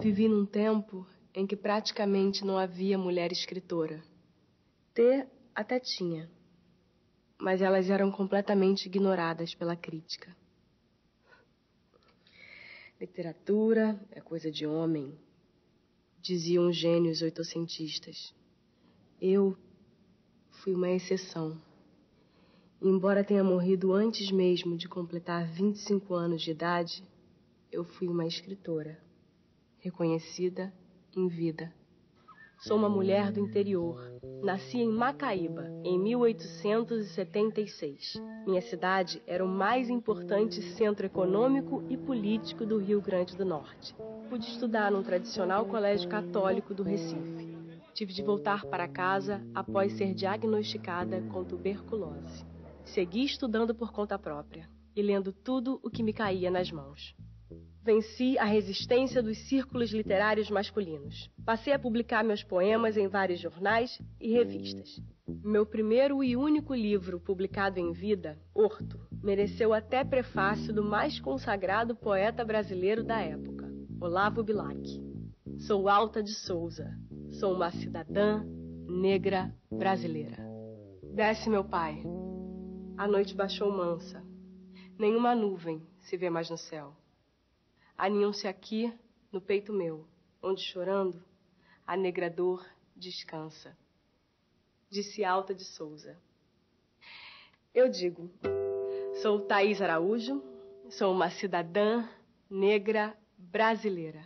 Vivi num tempo em que praticamente não havia mulher escritora. Ter até tinha, mas elas eram completamente ignoradas pela crítica. Literatura é coisa de homem, diziam os gênios oitocentistas. Eu fui uma exceção. Embora tenha morrido antes mesmo de completar 25 anos de idade, eu fui uma escritora, reconhecida em vida. Sou uma mulher do interior. Nasci em Macaíba, em 1876. Minha cidade era o mais importante centro econômico e político do Rio Grande do Norte. Pude estudar num tradicional colégio católico do Recife. Tive de voltar para casa após ser diagnosticada com tuberculose. Segui estudando por conta própria e lendo tudo o que me caía nas mãos venci a resistência dos círculos literários masculinos. Passei a publicar meus poemas em vários jornais e revistas. Meu primeiro e único livro publicado em vida, Horto, mereceu até prefácio do mais consagrado poeta brasileiro da época, Olavo Bilac. Sou Alta de Souza. Sou uma cidadã negra brasileira. Desce, meu pai. A noite baixou mansa. Nenhuma nuvem se vê mais no céu aninham-se aqui no peito meu, onde chorando a negra dor descansa. Disse Alta de Souza. Eu digo, sou Thaís Araújo, sou uma cidadã negra brasileira.